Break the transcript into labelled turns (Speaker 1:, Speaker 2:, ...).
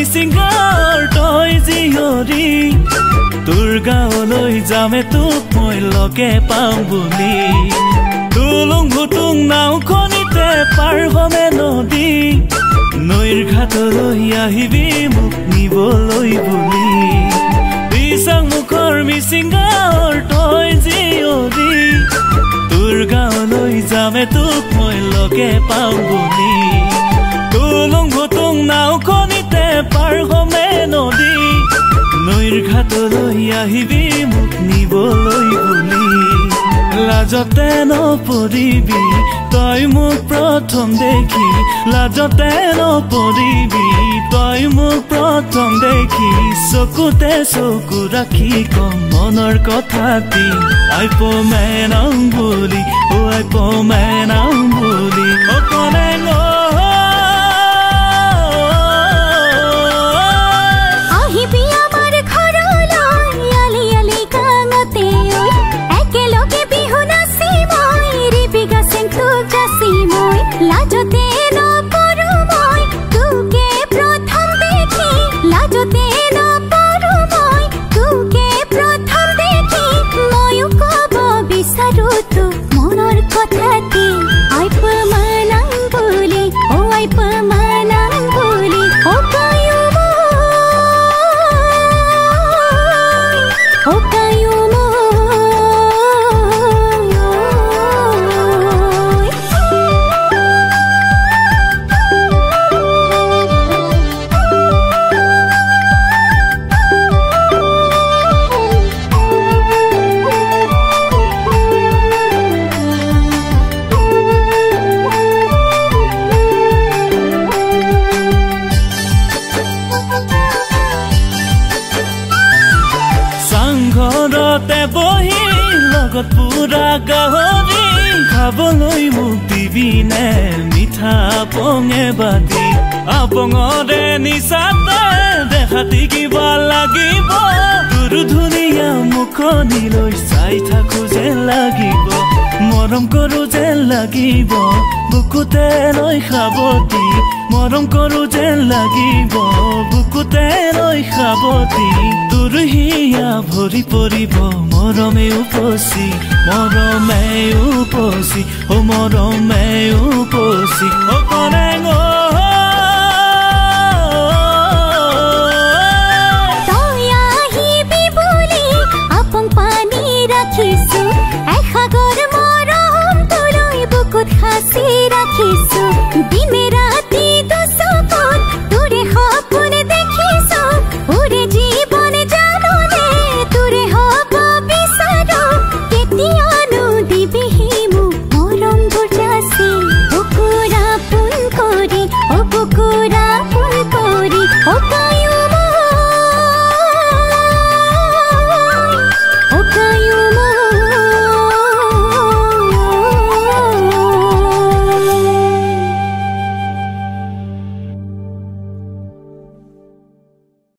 Speaker 1: মই তই জীয়ৰী তোৰ গাঁৱলৈ যামে তোক মই লগে পাম বুলি। তুলুং ভুটুং নাওখনিতে পাৰ্বনে নদী। নৈৰ ঘাটলৈ আহিবি মোক নিবলৈ বুলি। দিচাং মুখৰ মিচিংগাৰ তই জীয়ৰী তোৰ গাঁৱলৈ যামে তোক মই লগে পাম বুলি। ঘাটলৈ আহিবি মোক নিবলৈ বুলি। লাজতে নপৰিবি তই মোক প্ৰথম দেখি। লাজতে নপৰিবি তই মোক প্ৰথম দেখি। চকুতে চকু ৰাখি কম মনৰ কথাটি আই পমেনাম বুলি অ আই পমেনাম বুলি
Speaker 2: লাজতে
Speaker 1: চাংঘৰতে বহি লগত পুৰা গাহৰি খাবলৈ মোক দিবিনে মিঠা পঙে বাদি আপঙৰে নিচাতে দেখাতি কিবা লাগিব। তোৰ ধুনীয়া মুখনিলৈ চাই থাকো যেন লাগিব। মৰম কৰো যেন লাগিব বুকুতে লৈ সাৱতি মৰম কৰোঁ যেন লাগিব বুকুতে ৰৈ খাব দি। দূৰহিয়া ভৰি পৰিব মৰমে উপচি মৰমে উপচি অ মৰমে উপচি অকণে ৰাখিছো। দিনে